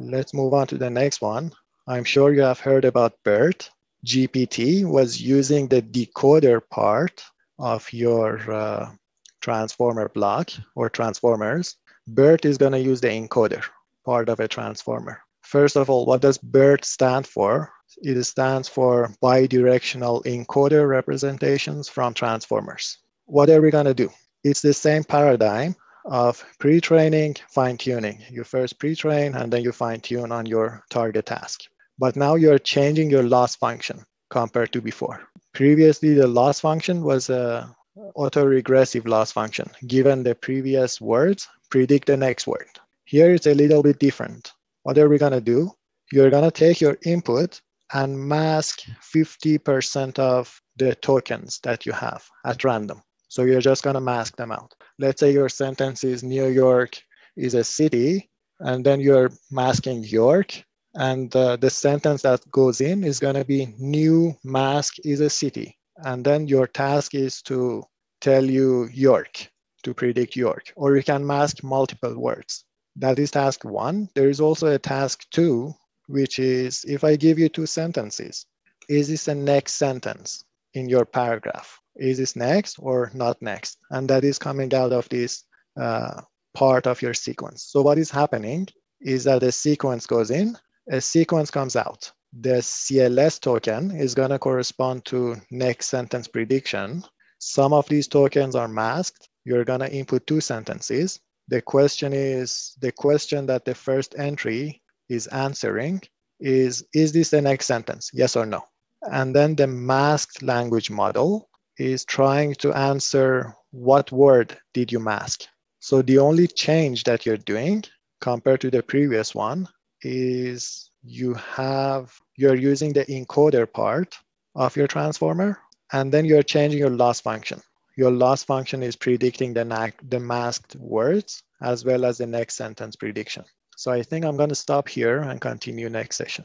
let's move on to the next one. I'm sure you have heard about BERT. GPT was using the decoder part of your uh, transformer block or transformers. BERT is going to use the encoder part of a transformer. First of all, what does BERT stand for? It stands for bidirectional encoder representations from transformers. What are we going to do? It's the same paradigm of pre-training, fine-tuning. You first pre-train and then you fine-tune on your target task. But now you're changing your loss function compared to before. Previously, the loss function was a autoregressive loss function. Given the previous words, predict the next word. Here it's a little bit different. What are we gonna do? You're gonna take your input and mask 50% of the tokens that you have at random. So you're just gonna mask them out. Let's say your sentence is New York is a city, and then you're masking York, and uh, the sentence that goes in is gonna be new mask is a city. And then your task is to tell you York, to predict York, or you can mask multiple words. That is task one. There is also a task two, which is if I give you two sentences, is this a next sentence in your paragraph? Is this next or not next? And that is coming out of this uh, part of your sequence. So what is happening is that a sequence goes in, a sequence comes out. The CLS token is going to correspond to next sentence prediction. Some of these tokens are masked. You're going to input two sentences. The question is the question that the first entry is answering is is this the next sentence? Yes or no? And then the masked language model is trying to answer what word did you mask? So the only change that you're doing compared to the previous one is you have you're using the encoder part of your transformer and then you're changing your loss function. Your loss function is predicting the, the masked words as well as the next sentence prediction. So I think I'm going to stop here and continue next session.